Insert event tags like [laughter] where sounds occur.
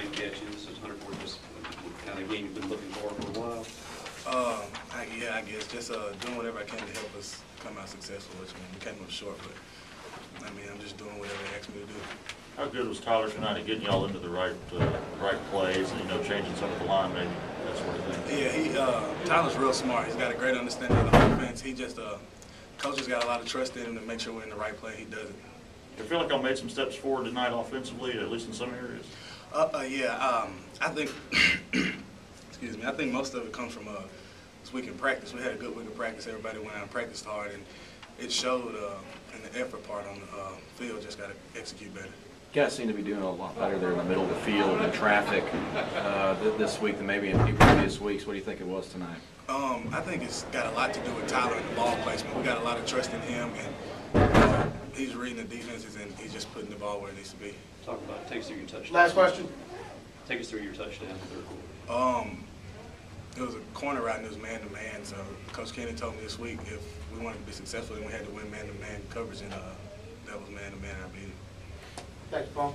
nine catches, it's 140, just kind of game you've been looking for for a while. Uh, I, yeah, I guess just uh, doing whatever I can to help us come out successful. Which one. We came up short, but I mean, I'm just doing whatever they ask me to do. How good was Tyler tonight at getting y'all into the right, uh, right plays, and, you know, changing some of the line, maybe, that sort of thing? Yeah, he uh, Tyler's real smart. He's got a great understanding of the offense. He just uh, coaches got a lot of trust in him to make sure we're in the right play. He does it. I feel like y'all made some steps forward tonight offensively, at least in some areas. Uh, uh, yeah, um, I think, [coughs] excuse me, I think most of it comes from uh, this week in practice. We had a good week of practice. Everybody went out and practiced hard, and it showed uh, in the effort part on the uh, field. Just got to execute better. You guys seem to be doing a lot better there in the middle of the field and traffic uh, th- this week than maybe in previous weeks. What do you think it was tonight? Um, I think it's got a lot to do with Tyler and the ball placement. We got a lot of trust in him, and he's reading the defenses, and he's just putting the ball where it needs to be. Talk about, take us through your touchdown. Last question. Take us through your touchdown third quarter. Um, it was a corner route and it was man to man. So Coach Koenning told me this week if we wanted to be successful, then we had to win man to man coverage, and uh, that was man to man. I beat him. Thanks, Paul.